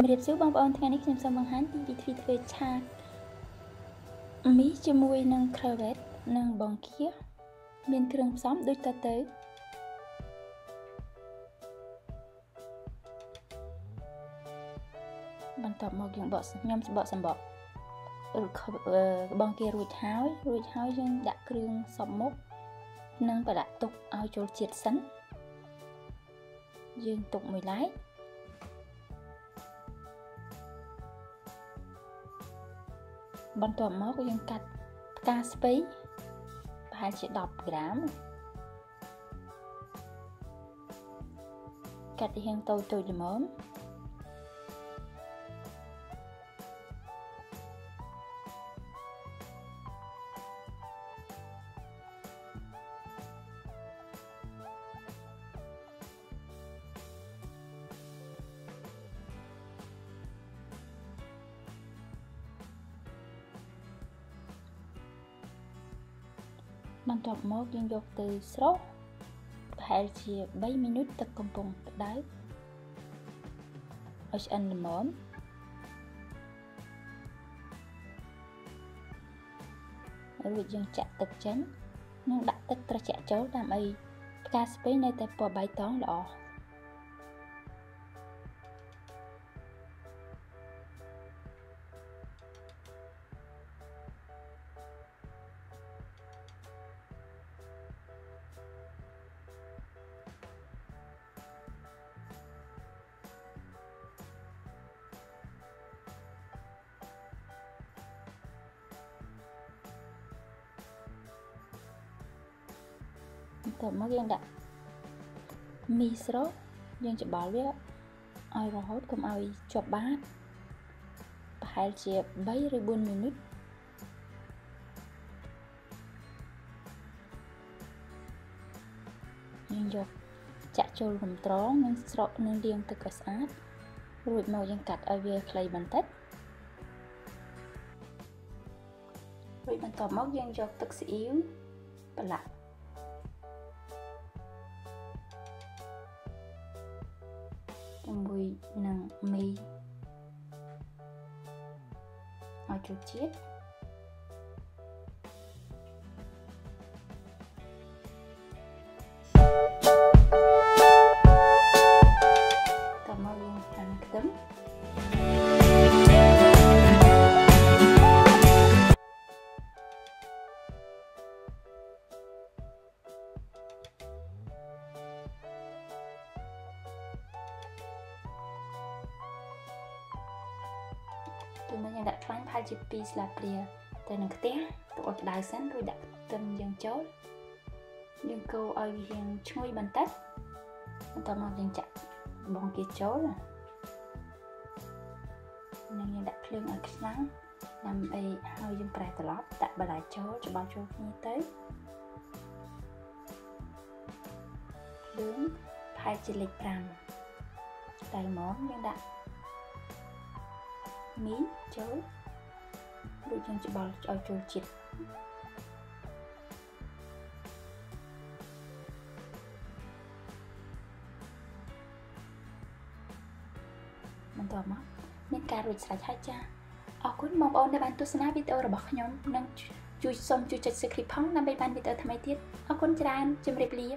ជំរាបសួរបងប្អូនថ្ងៃនេះខ្ញុំសូមបង្ហាញពីវិធីធ្វើឆាមីជាមួយនឹង crevette និងបង្គាមានគ្រឿងផ្សំដូចតទៅបន្ទាប់មកយើងបកខ្ញុំបកសម្បកបង្គារួចហើយរួចហើយយើងដាក់គ្រឿងសពមុខនិងប្រដាក់ទុកឲ្យចូលជាតិសិនយើងទុកមួយឡែក បន្ទាប់មកយើងកាត់ផ្កាស្ពៃប្រហែលជា10ក្រាមកាត់រាងតូចតូចល្មម បន្ទាប់មកយើងយកទៅស្រុះប្រហែលជា3មីនុតទឹកកំពុងក្តៅឲ្យឆ្អិនល្មមរួចយើងចាក់ទឹកចេញនិងដាក់ទឹកត្រជាក់ចូលដើម្បីផ្កាស្ពៃនៅតែពណ៌បៃតងល្អ បន្ទាប់មកយើងដាក់មីស្រូបយើងច្បល់វាឲ្យរហូតកុំឲ្យជាប់បាតប្រហែលជា3ឬ4មីនិតយើងយកចាក់ចូលរំត្រងនិងស្រកនិងលាងទឹកឲ្យស្អាតរួចមកយើងកាត់ឲ្យវាខ្លីបន្តិចរួចបន្ទាប់មកយើងយកទឹកស៊ីអ៊ីវប្រឡាក់ នឹងមីឲ្យចូលជាតិត ពីមុនយើងដាក់ខ្លាញ់ប្រហែលជា2ស្លាបព្រាទៅនឹងខ្ទះទុកឲ្យក្តៅសិនរួចដាក់ខ្ទឹមយើងចូលយើងកូរឲ្យវារៀងឈ្ងុយបន្តិចបន្ទាប់មកយើងចាក់បងគាចូលនិងយើងដាក់ភ្លើងឲ្យខ្លាំងដើម្បីឲ្យយើងប្រែត្រឡប់ដាក់បន្លែចូលច្បល់ចូលគ្នាទៅភ្លើងប្រហែលជាលេខ5តែហ្មងយើងដាក់ មីចូលរួចយើងច្បល់ឲ្យចូលជាតិបន្ទាប់មកមានការរួចស្រេចហើយចាអរគុណបងប្អូនដែលបានទស្សនាវីដេអូរបស់ខ្ញុំនិងជួយសូមជួយចុច Subscribe ផងដើម្បីបានវីដេអូថ្មីទៀតអរគុណច្រើនជម្រាបលា